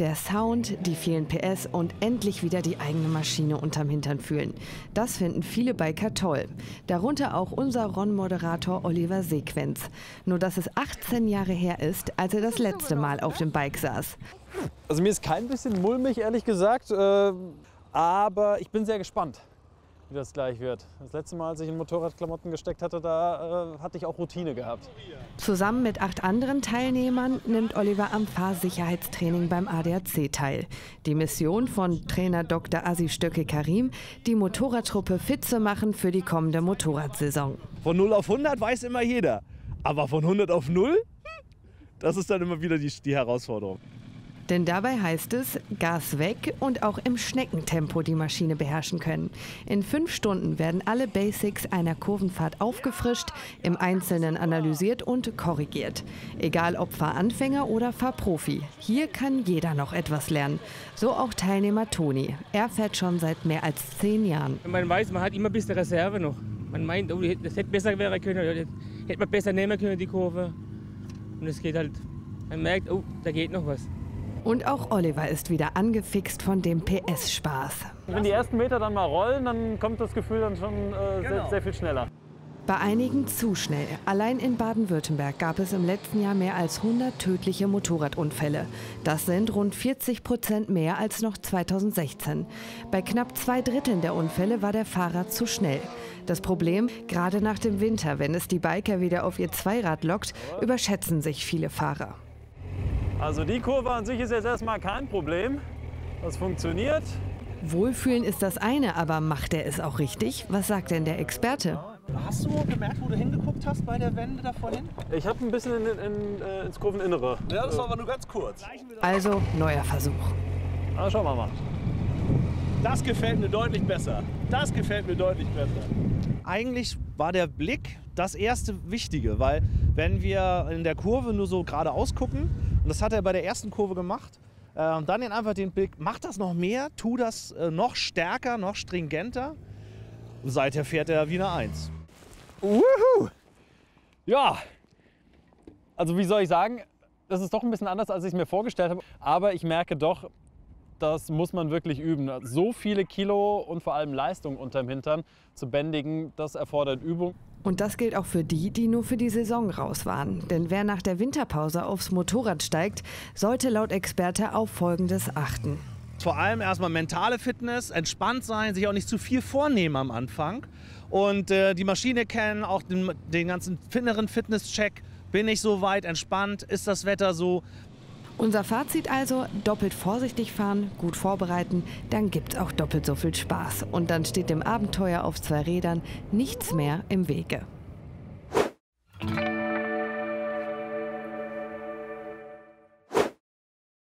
Der Sound, die vielen PS und endlich wieder die eigene Maschine unterm Hintern fühlen. Das finden viele Biker toll. Darunter auch unser Ron-Moderator Oliver Sequenz. Nur dass es 18 Jahre her ist, als er das letzte Mal auf dem Bike saß. Also mir ist kein bisschen mulmig, ehrlich gesagt. Äh, aber ich bin sehr gespannt wie das gleich wird. Das letzte Mal, als ich in Motorradklamotten gesteckt hatte, da äh, hatte ich auch Routine gehabt. Zusammen mit acht anderen Teilnehmern nimmt Oliver am Fahrsicherheitstraining beim ADAC teil. Die Mission von Trainer Dr. Asi Stöcke Karim, die Motorradtruppe fit zu machen für die kommende Motorradsaison. Von 0 auf 100 weiß immer jeder. Aber von 100 auf 0, das ist dann immer wieder die, die Herausforderung. Denn dabei heißt es Gas weg und auch im Schneckentempo die Maschine beherrschen können. In fünf Stunden werden alle Basics einer Kurvenfahrt aufgefrischt, im Einzelnen analysiert und korrigiert. Egal ob Fahranfänger oder Fahrprofi, hier kann jeder noch etwas lernen. So auch Teilnehmer Toni. Er fährt schon seit mehr als zehn Jahren. Man weiß, man hat immer bis der Reserve noch. Man meint, oh, das hätte besser werden können, hätte man besser nehmen können, die Kurve. Und es geht halt, man merkt, oh, da geht noch was. Und auch Oliver ist wieder angefixt von dem PS-Spaß. Wenn die ersten Meter dann mal rollen, dann kommt das Gefühl dann schon äh, genau. sehr, sehr viel schneller. Bei einigen zu schnell. Allein in Baden-Württemberg gab es im letzten Jahr mehr als 100 tödliche Motorradunfälle. Das sind rund 40 Prozent mehr als noch 2016. Bei knapp zwei Dritteln der Unfälle war der Fahrer zu schnell. Das Problem, gerade nach dem Winter, wenn es die Biker wieder auf ihr Zweirad lockt, überschätzen sich viele Fahrer. Also die Kurve an sich ist jetzt erstmal kein Problem. Das funktioniert. Wohlfühlen ist das eine, aber macht er es auch richtig? Was sagt denn der Experte? Hast du gemerkt, wo du hingeguckt hast bei der Wende da vorhin? Ich habe ein bisschen in, in, äh, ins Kurveninnere. Ja, das war aber nur ganz kurz. Also neuer Versuch. Na, schauen wir mal. Das gefällt mir deutlich besser. Das gefällt mir deutlich besser. Eigentlich war der Blick das erste Wichtige, weil wenn wir in der Kurve nur so geradeaus gucken, und das hat er bei der ersten Kurve gemacht, äh, und dann einfach den Blick, mach das noch mehr, tu das äh, noch stärker, noch stringenter. Und seither fährt er wie eine Eins. Uhu. Ja, also wie soll ich sagen, das ist doch ein bisschen anders, als ich es mir vorgestellt habe. Aber ich merke doch, das muss man wirklich üben. So viele Kilo und vor allem Leistung unterm Hintern zu bändigen, das erfordert Übung. Und das gilt auch für die, die nur für die Saison raus waren. Denn wer nach der Winterpause aufs Motorrad steigt, sollte laut Experte auf Folgendes achten. Vor allem erstmal mentale Fitness, entspannt sein, sich auch nicht zu viel vornehmen am Anfang. Und äh, die Maschine kennen, auch den, den ganzen inneren Fitnesscheck. Bin ich so weit entspannt? Ist das Wetter so? Unser Fazit also, doppelt vorsichtig fahren, gut vorbereiten, dann gibt's auch doppelt so viel Spaß. Und dann steht dem Abenteuer auf zwei Rädern nichts mehr im Wege.